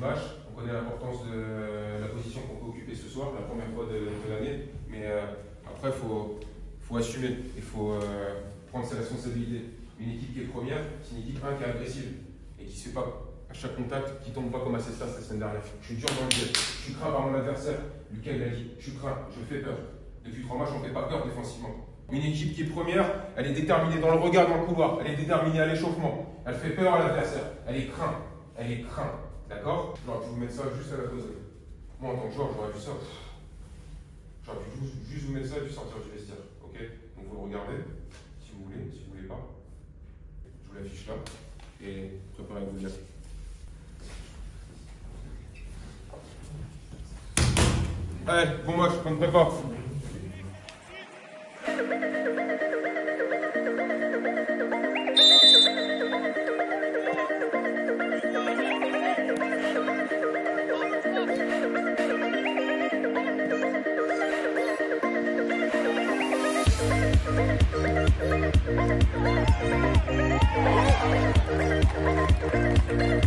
On connaît l'importance de la position qu'on peut occuper ce soir, la première fois de, l'année. Mais euh, après, il faut, faut, assumer. Il faut euh, prendre ses responsabilités. Une équipe qui est première, c'est une équipe 1 qui est agressive et qui ne se fait pas à chaque contact, qui ne tombe pas comme à Cestas la semaine dernière. Je suis dur dans le jeu. Je suis craint par mon adversaire. Lucas l'a dit. Je suis craint. Je fais peur. Depuis trois matchs, on ne fait pas peur défensivement. Une équipe qui est première, elle est déterminée dans le regard, dans le couloir. Elle est déterminée à l'échauffement. Elle fait peur à l'adversaire. Elle est crainte. Elle est crainte. D'accord J'aurais pu vous mettre ça juste à la pause. Moi, en tant que joueur, j'aurais vu ça. J'aurais pu juste, vous mettre ça et puis sortir du vestiaire. Ok Donc vous le regardez, si vous voulez, si vous voulez pas. Je vous l'affiche là. Et préparez-vous bien. Allez, bon match, on prépare. Thank you.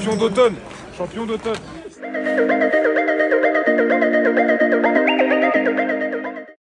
Champion d'automne. Champion d'automne